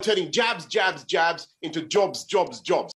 turning jabs, jabs, jabs into jobs, jobs, jobs.